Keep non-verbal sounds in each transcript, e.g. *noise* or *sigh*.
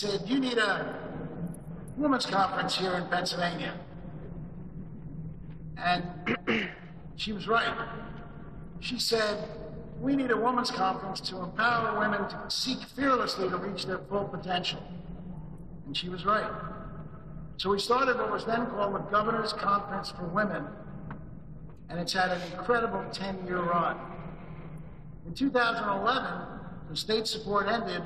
said, You need a women's conference here in Pennsylvania. And *clears throat* she was right. She said, We need a women's conference to empower women to seek fearlessly to reach their full potential. And she was right. So we started what was then called the Governor's Conference for Women, and it's had an incredible 10 year run. In 2011, the state support ended,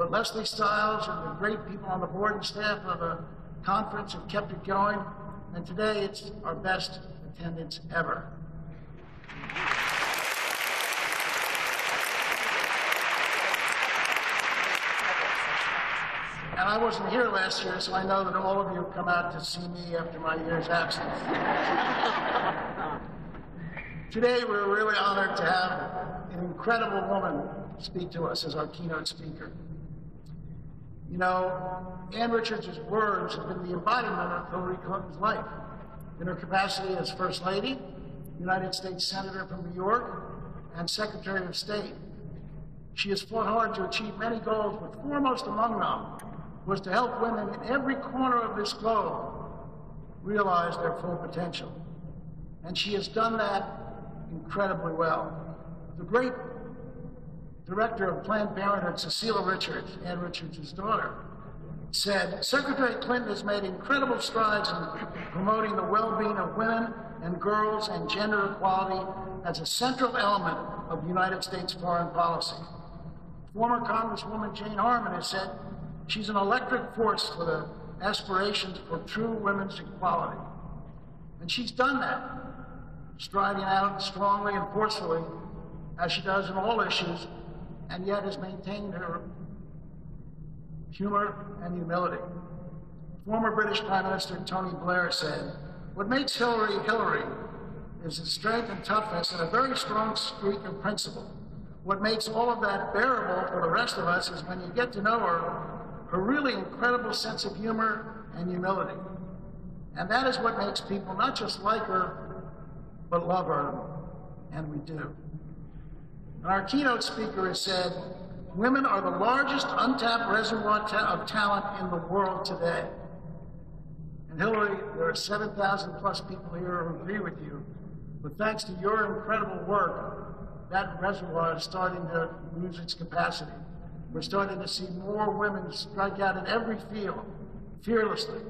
but Leslie Stiles and the great people on the board and staff of the conference have kept it going, and today it's our best attendance ever. And I wasn't here last year, so I know that all of you come out to see me after my year's absence. Today, we're really honored to have an incredible woman speak to us as our keynote speaker. You know, Ann Richards' words have been the embodiment of Hillary Clinton's life. In her capacity as First Lady, United States Senator from New York, and Secretary of State, she has fought hard to achieve many goals, but foremost among them was to help women in every corner of this globe realize their full potential. And she has done that incredibly well. The great director of Planned Parenthood, Cecile Richards, Ann Richards' daughter, said, Secretary Clinton has made incredible strides in promoting the well-being of women and girls and gender equality as a central element of United States foreign policy. Former Congresswoman Jane Harman has said She's an electric force for the aspirations for true women's equality. And she's done that, striding out strongly and forcefully, as she does in all issues, and yet has maintained her humor and humility. Former British Prime Minister Tony Blair said, What makes Hillary Hillary is the strength and toughness and a very strong streak of principle. What makes all of that bearable for the rest of us is when you get to know her her really incredible sense of humor and humility. And that is what makes people not just like her, but love her. And we do. And our keynote speaker has said, women are the largest untapped reservoir of talent in the world today. And Hillary, there are 7,000 plus people here who agree with you. But thanks to your incredible work, that reservoir is starting to lose its capacity. We're starting to see more women strike out in every field, fearlessly,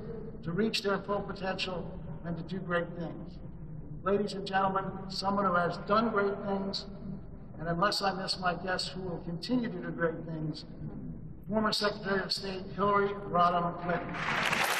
to reach their full potential and to do great things. Ladies and gentlemen, someone who has done great things, and unless I miss my guest, who will continue to do great things, former Secretary of State Hillary Rodham Clinton.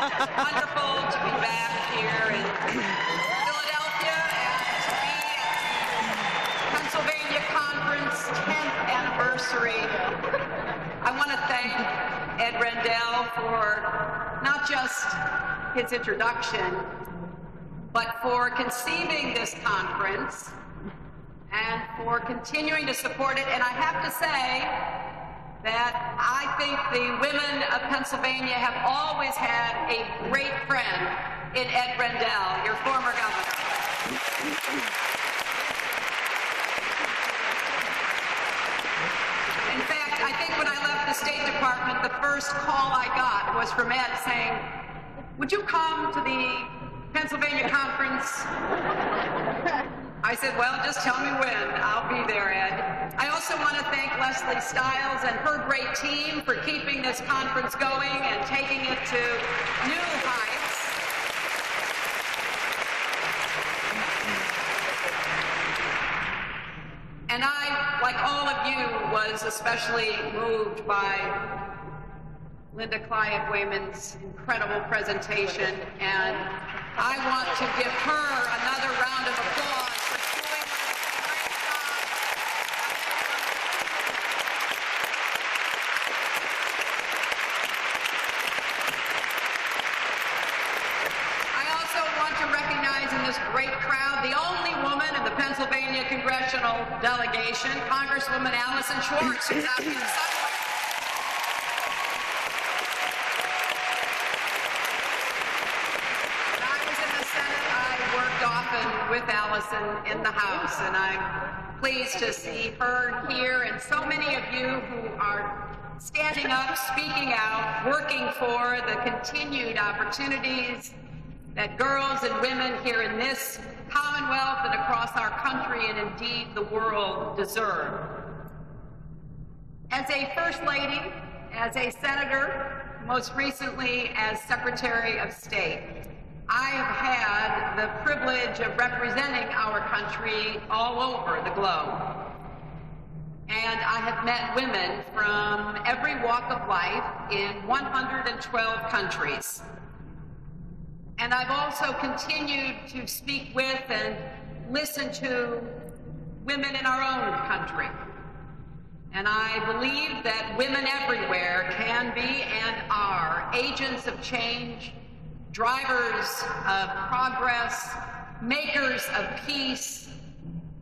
Wonderful to be back here in Philadelphia and to be at Pennsylvania Conference 10th anniversary. I want to thank Ed Rendell for not just his introduction, but for conceiving this conference and for continuing to support it. And I have to say, that I think the women of Pennsylvania have always had a great friend in Ed Rendell, your former governor. In fact, I think when I left the State Department, the first call I got was from Ed saying, would you come to the Pennsylvania conference? I said, well, just tell me when. I'll be there, Ed. I also want to thank Leslie Stiles and her great team for keeping this conference going and taking it to new heights. And I, like all of you, was especially moved by Linda Client Wayman's incredible presentation, and I want to give her another round of applause for doing a great job. I also want to recognize in this great crowd the only woman in the Pennsylvania congressional delegation, Congresswoman Allyson Schwartz, who's out here somewhere. When I was in the Senate, I worked often with Allyson in the House, and I'm to see her here and so many of you who are standing up, speaking out, working for the continued opportunities that girls and women here in this Commonwealth and across our country and indeed the world deserve. As a First Lady, as a Senator, most recently as Secretary of State, I have had the privilege of representing our country all over the globe. And I have met women from every walk of life in 112 countries. And I've also continued to speak with and listen to women in our own country. And I believe that women everywhere can be and are agents of change, drivers of progress, makers of peace.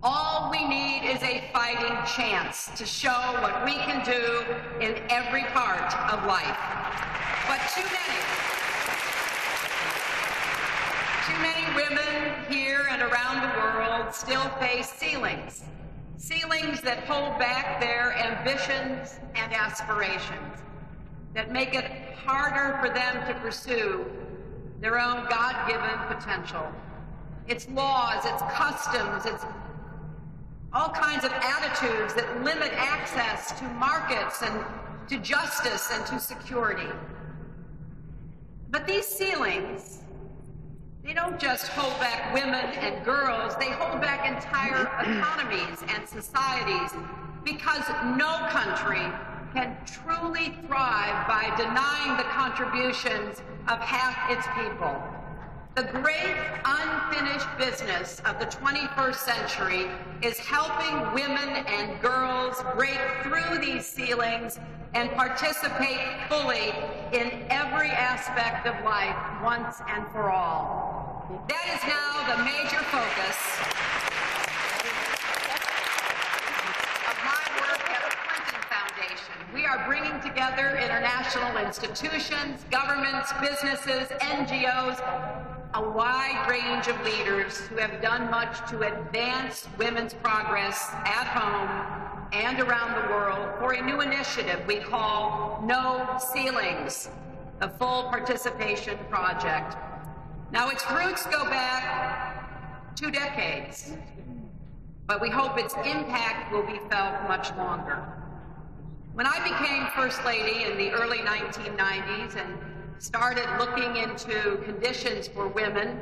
All we need is a fighting chance to show what we can do in every part of life. But too many, too many women here and around the world still face ceilings. Ceilings that hold back their ambitions and aspirations, that make it harder for them to pursue their own God given potential. It's laws, it's customs, it's all kinds of attitudes that limit access to markets and to justice and to security. But these ceilings, they don't just hold back women and girls, they hold back entire economies and societies because no country can truly thrive by denying the contributions of half its people. The great unfinished business of the 21st century is helping women and girls break through these ceilings and participate fully in every aspect of life once and for all. That is now the major focus of my work at the Clinton Foundation. We are bringing together international institutions, governments, businesses, NGOs, a wide range of leaders who have done much to advance women's progress at home and around the world for a new initiative we call No Ceilings, the Full Participation Project. Now, its roots go back two decades, but we hope its impact will be felt much longer. When I became First Lady in the early 1990s and started looking into conditions for women,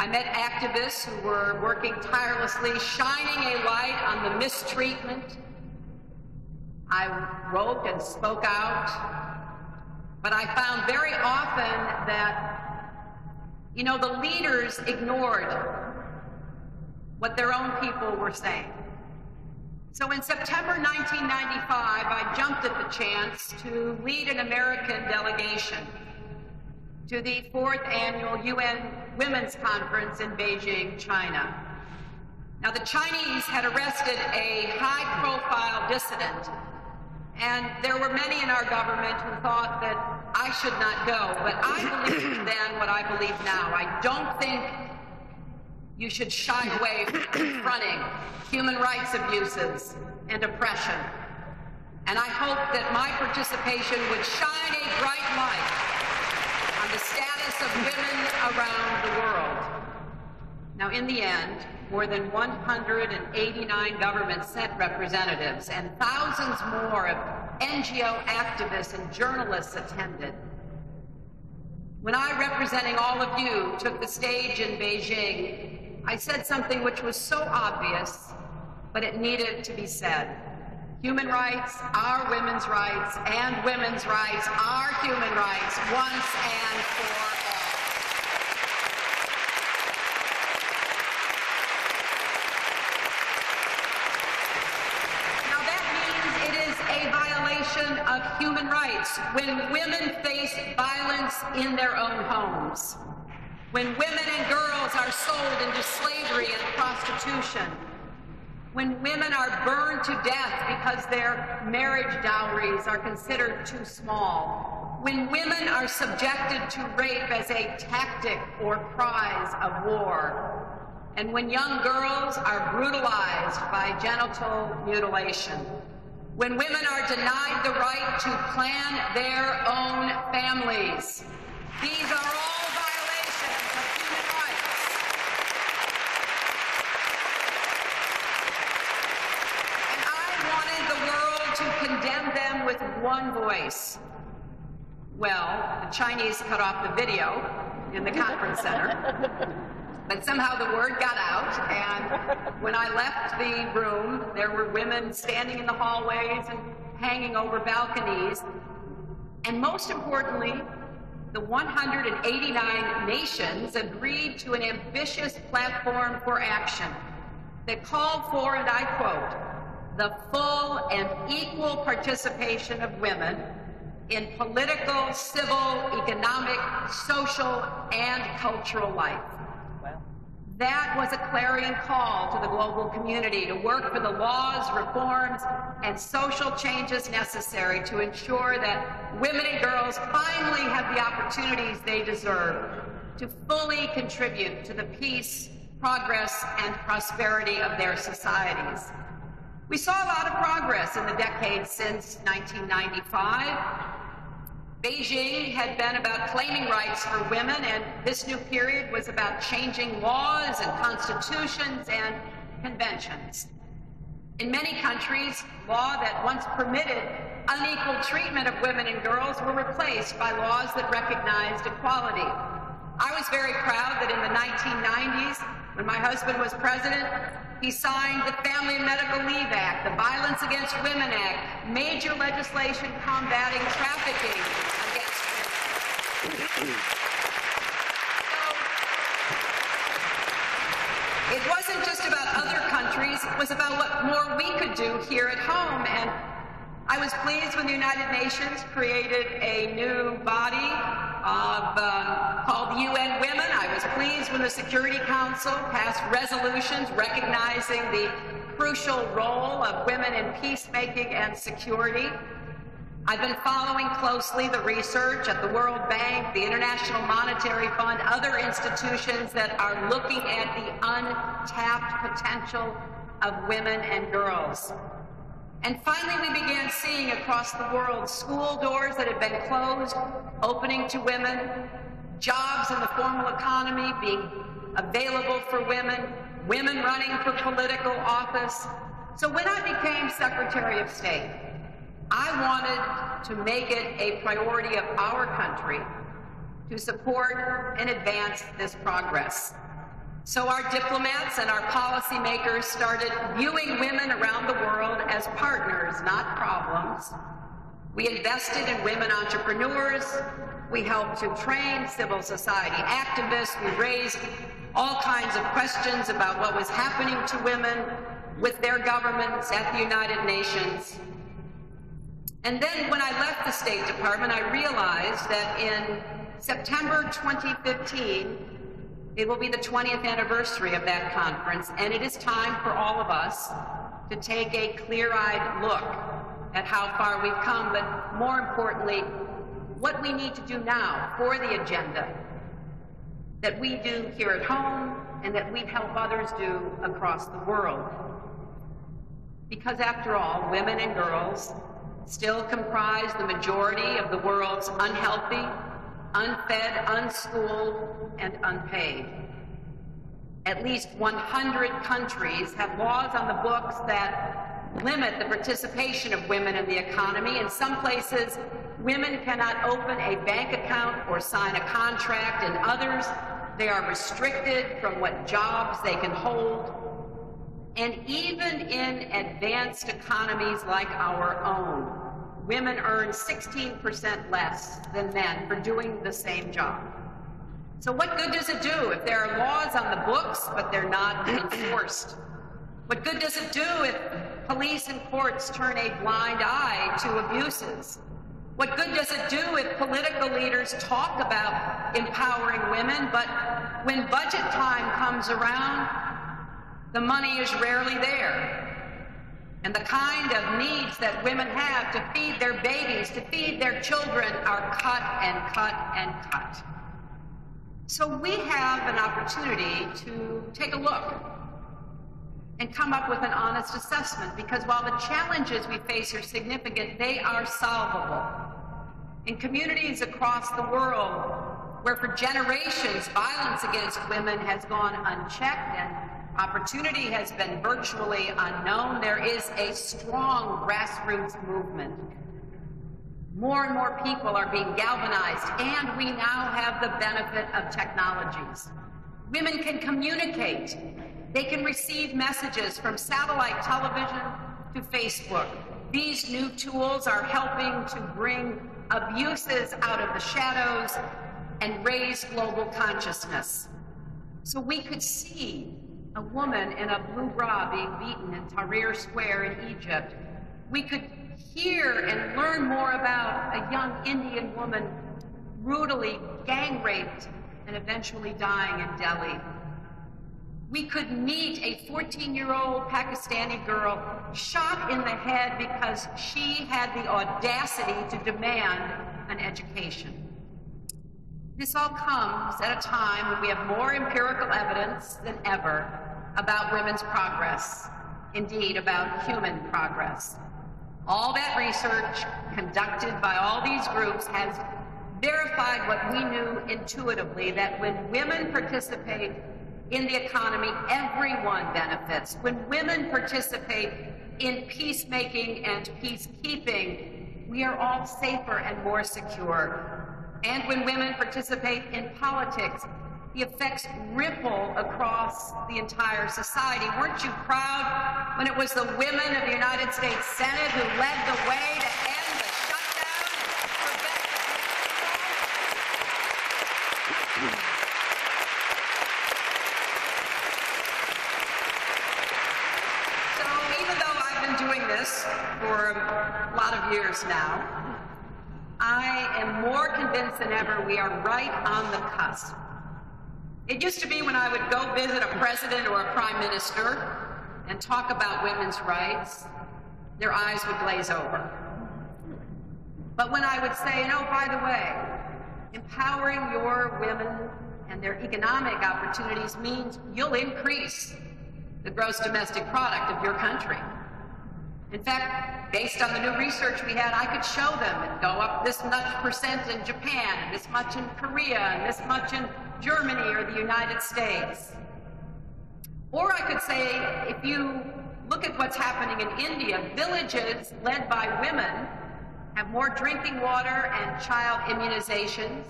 I met activists who were working tirelessly, shining a light on the mistreatment. I wrote and spoke out, but I found very often that, you know, the leaders ignored what their own people were saying. So in September 1995, I jumped at the chance to lead an American delegation to the fourth annual UN Women's Conference in Beijing, China. Now, the Chinese had arrested a high profile dissident, and there were many in our government who thought that I should not go. But I believed then what I believe now. I don't think you should shy away from *clears throat* confronting human rights abuses and oppression. And I hope that my participation would shine a bright light on the status of women around the world. Now, in the end, more than 189 governments sent representatives, and thousands more of NGO activists and journalists attended. When I, representing all of you, took the stage in Beijing, I said something which was so obvious, but it needed to be said. Human rights are women's rights, and women's rights are human rights once and for all. Now that means it is a violation of human rights when women face violence in their own homes, when women and girls are sold into slavery and prostitution, when women are burned to death because their marriage dowries are considered too small, when women are subjected to rape as a tactic or prize of war, and when young girls are brutalized by genital mutilation, when women are denied the right to plan their own families. These are all violations of human rights. And I wanted the world to condemn them with one voice. Well, the Chinese cut off the video in the conference center. But somehow the word got out, and when I left the room, there were women standing in the hallways and hanging over balconies. And most importantly, the 189 nations agreed to an ambitious platform for action that called for, and I quote, the full and equal participation of women in political, civil, economic, social, and cultural life. That was a clarion call to the global community to work for the laws, reforms, and social changes necessary to ensure that women and girls finally have the opportunities they deserve to fully contribute to the peace, progress, and prosperity of their societies. We saw a lot of progress in the decades since 1995. Beijing had been about claiming rights for women, and this new period was about changing laws and constitutions and conventions. In many countries, law that once permitted unequal treatment of women and girls were replaced by laws that recognized equality. I was very proud that in the 1990s, when my husband was president, he signed the Family Medical Leave Act, the Violence Against Women Act, major legislation combating trafficking against women. It wasn't just about other countries, it was about what more we could do here at home. And I was pleased when the United Nations created a new body of, uh, called UN Women. I was pleased when the Security Council passed resolutions recognizing the crucial role of women in peacemaking and security. I've been following closely the research at the World Bank, the International Monetary Fund, other institutions that are looking at the untapped potential of women and girls. And finally, we began seeing across the world school doors that had been closed opening to women, jobs in the formal economy being available for women, women running for political office. So when I became Secretary of State, I wanted to make it a priority of our country to support and advance this progress. So our diplomats and our policymakers started viewing women around the world as partners, not problems. We invested in women entrepreneurs. We helped to train civil society activists. We raised all kinds of questions about what was happening to women with their governments at the United Nations. And then when I left the State Department, I realized that in September 2015, it will be the 20th anniversary of that conference, and it is time for all of us to take a clear eyed look at how far we've come, but more importantly, what we need to do now for the agenda that we do here at home and that we help others do across the world. Because after all, women and girls still comprise the majority of the world's unhealthy, unfed, unschooled, and unpaid. At least 100 countries have laws on the books that limit the participation of women in the economy. In some places, women cannot open a bank account or sign a contract. In others, they are restricted from what jobs they can hold. And even in advanced economies like our own, women earn 16% less than men for doing the same job. So, what good does it do if there are laws on the books but they're not enforced? What good does it do if police and courts turn a blind eye to abuses? What good does it do if political leaders talk about empowering women, but when budget time comes around, the money is rarely there? And the kind of needs that women have to feed their babies, to feed their children, are cut and cut and cut. So we have an opportunity to take a look and come up with an honest assessment because while the challenges we face are significant, they are solvable. In communities across the world where for generations violence against women has gone unchecked and opportunity has been virtually unknown, there is a strong grassroots movement more and more people are being galvanized, and we now have the benefit of technologies. Women can communicate. They can receive messages from satellite television to Facebook. These new tools are helping to bring abuses out of the shadows and raise global consciousness. So we could see a woman in a blue bra being beaten in Tahrir Square in Egypt. We could hear and learn more about a young Indian woman brutally gang raped and eventually dying in Delhi. We could meet a 14 year old Pakistani girl shot in the head because she had the audacity to demand an education. This all comes at a time when we have more empirical evidence than ever about women's progress, indeed, about human progress. All that research conducted by all these groups has verified what we knew intuitively that when women participate in the economy, everyone benefits. When women participate in peacemaking and peacekeeping, we are all safer and more secure. And when women participate in politics, the effects ripple across the entire society. Weren't you proud when it was the women of the United States Senate who led the way to end the shutdown So even though I've been doing this for a lot of years now, I am more convinced than ever we are right on the cusp it used to be when I would go visit a president or a prime minister and talk about women's rights, their eyes would glaze over. But when I would say, "Oh, by the way, empowering your women and their economic opportunities means you'll increase the gross domestic product of your country. In fact, based on the new research we had, I could show them and go up this much percent in Japan, and this much in Korea, and this much in Germany or the United States. Or I could say, if you look at what's happening in India, villages led by women have more drinking water and child immunizations,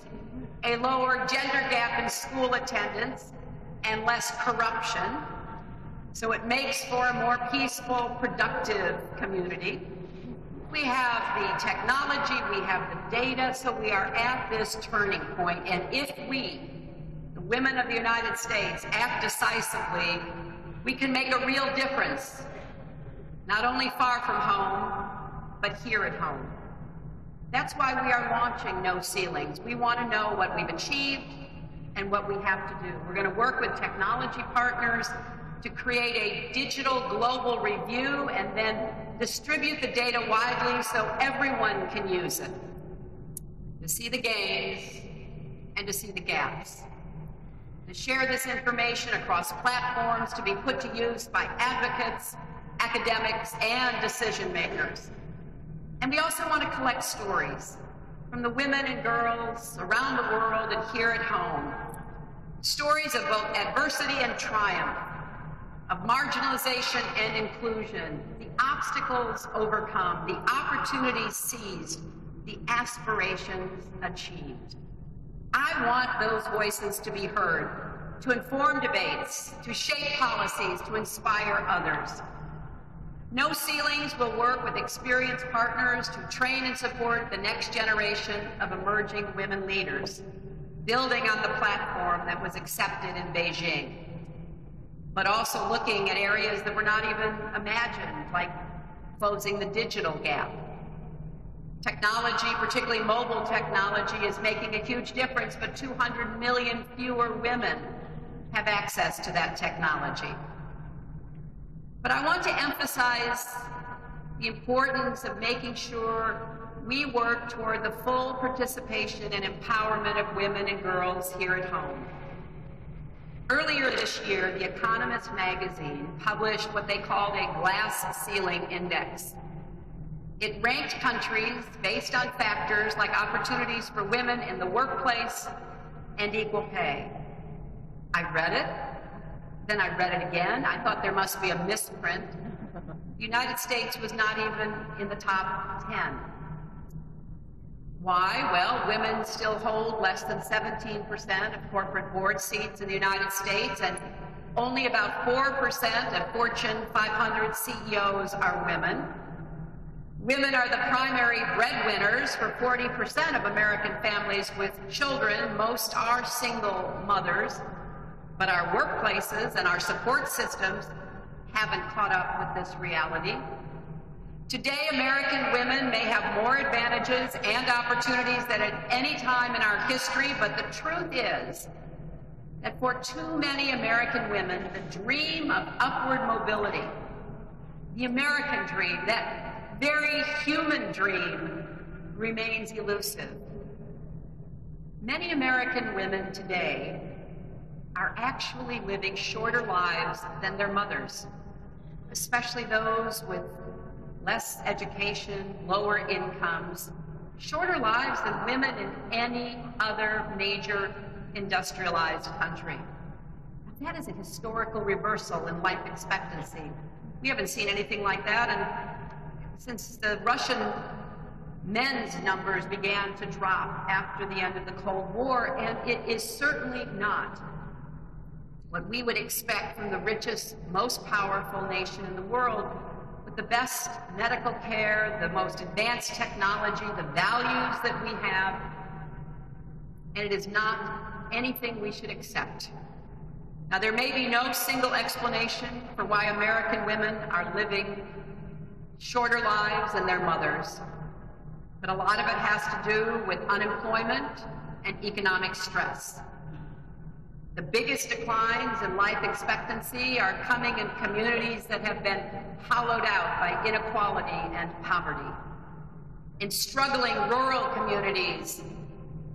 a lower gender gap in school attendance, and less corruption. So it makes for a more peaceful, productive community. We have the technology, we have the data, so we are at this turning point. And if we the women of the United States act decisively, we can make a real difference, not only far from home, but here at home. That's why we are launching No Ceilings. We want to know what we've achieved and what we have to do. We're going to work with technology partners to create a digital global review and then distribute the data widely so everyone can use it to see the gains and to see the gaps to share this information across platforms to be put to use by advocates, academics, and decision makers. And we also want to collect stories from the women and girls around the world and here at home. Stories of both adversity and triumph, of marginalization and inclusion, the obstacles overcome, the opportunities seized, the aspirations achieved. I want those voices to be heard. to inform debates, to shape policies, to inspire others. No Ceilings will work with experienced partners to train and support the next generation of emerging women leaders, building on the platform that was accepted in Beijing, but also looking at areas that were not even imagined, like closing the digital gap. Technology, particularly mobile technology, is making a huge difference, but 200 million fewer women have access to that technology. But I want to emphasize the importance of making sure we work toward the full participation and empowerment of women and girls here at home. Earlier this year, The Economist magazine published what they called a glass ceiling index. It ranked countries based on factors like opportunities for women in the workplace and equal pay. I read it, then I read it again. I thought there must be a misprint. The *laughs* United States was not even in the top 10. Why? Well, women still hold less than 17% of corporate board seats in the United States, and only about 4% of Fortune 500 CEOs are women. Women are the primary breadwinners for 40% of American families with children. Most are single mothers. But our workplaces and our support systems haven't caught up with this reality. Today, American women may have more advantages and opportunities than at any time in our history, but the truth is that for too many American women, the dream of upward mobility, the American dream, that very human dream, remains elusive. Many American women today are actually living shorter lives than their mothers, especially those with less education, lower incomes, shorter lives than women in any other major industrialized country. That is a historical reversal in life expectancy. We haven't seen anything like that and since the Russian men's numbers began to drop after the end of the Cold War, and it is certainly not what we would expect from the richest, most powerful nation in the world, the best medical care, the most advanced technology, the values that we have. And it is not anything we should accept. Now, there may be no single explanation for why American women are living shorter lives than their mothers, but a lot of it has to do with unemployment and economic stress. The biggest declines in life expectancy are coming in communities that have been hollowed out by inequality and poverty. In struggling rural communities,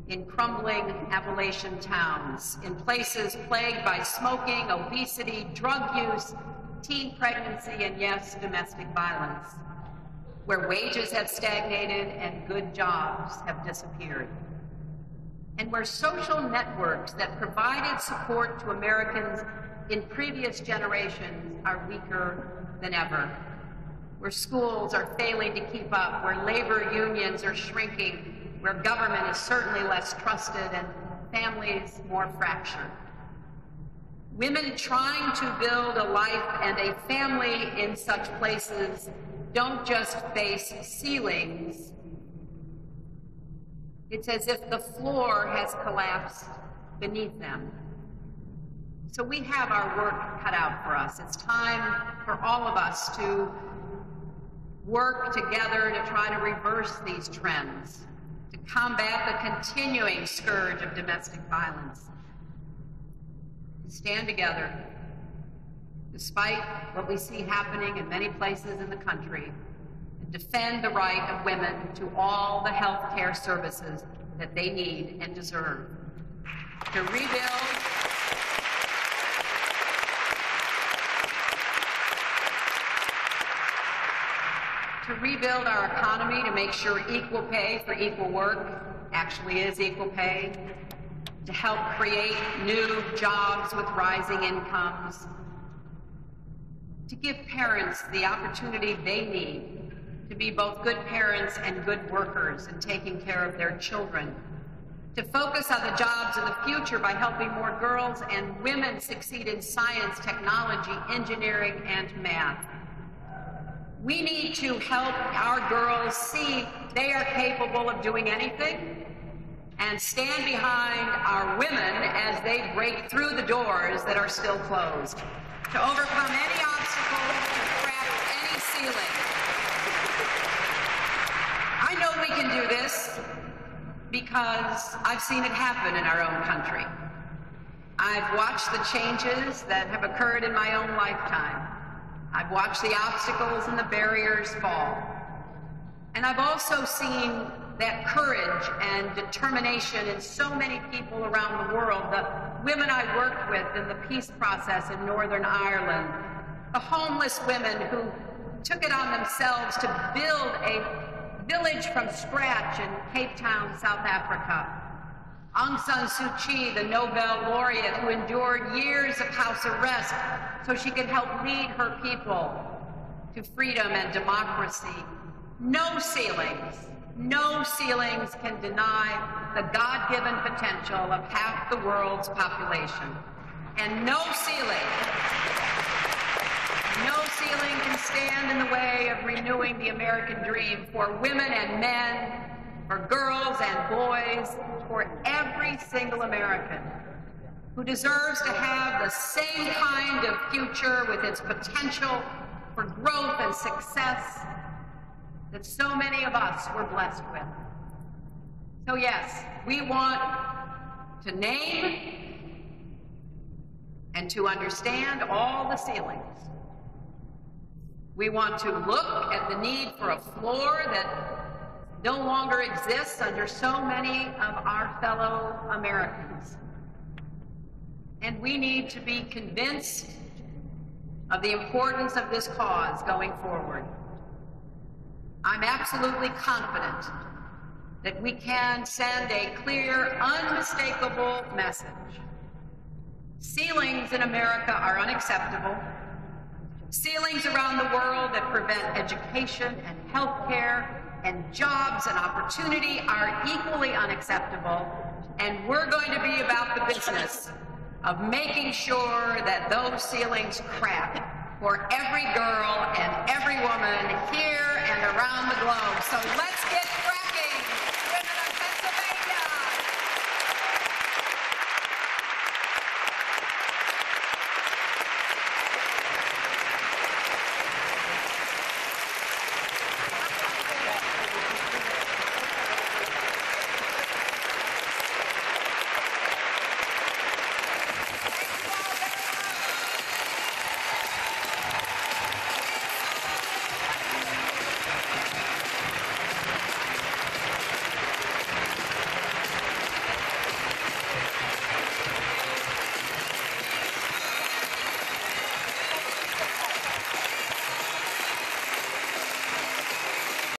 in crumbling Appalachian towns, in places plagued by smoking, obesity, drug use, teen pregnancy, and yes, domestic violence, where wages have stagnated and good jobs have disappeared and where social networks that provided support to Americans in previous generations are weaker than ever, where schools are failing to keep up, where labor unions are shrinking, where government is certainly less trusted and families more fractured. Women trying to build a life and a family in such places don't just face ceilings, it's as if the floor has collapsed beneath them. So we have our work cut out for us. It's time for all of us to work together to try to reverse these trends, to combat the continuing scourge of domestic violence, to stand together despite what we see happening in many places in the country defend the right of women to all the health care services that they need and deserve. To rebuild to rebuild our economy to make sure equal pay for equal work actually is equal pay, to help create new jobs with rising incomes, to give parents the opportunity they need to be both good parents and good workers in taking care of their children, to focus on the jobs of the future by helping more girls and women succeed in science, technology, engineering, and math. We need to help our girls see they are capable of doing anything and stand behind our women as they break through the doors that are still closed to overcome any obstacle, to crack any ceiling. I know we can do this because I've seen it happen in our own country. I've watched the changes that have occurred in my own lifetime. I've watched the obstacles and the barriers fall. And I've also seen that courage and determination in so many people around the world. The women I worked with in the peace process in Northern Ireland, the homeless women who took it on themselves to build a village from scratch in Cape Town, South Africa. Aung San Suu Kyi, the Nobel laureate who endured years of house arrest so she could help lead her people to freedom and democracy. No ceilings, no ceilings can deny the God given potential of half the world's population. And no ceiling, no ceiling can stand in the way of renewing the American dream for women and men, for girls and boys, for every single American who deserves to have the same kind of future with its potential for growth and success that so many of us were blessed with. So, yes, we want to name and to understand all the ceilings. We want to look at the need for a floor that no longer exists under so many of our fellow Americans. And we need to be convinced of the importance of this cause going forward. I'm absolutely confident that we can send a clear, unmistakable message. Ceilings in America are unacceptable. Ceilings around the world that prevent education and health care and jobs and opportunity are equally unacceptable. And we're going to be about the business of making sure that those ceilings crack for every girl and every woman here and around the globe. So let's get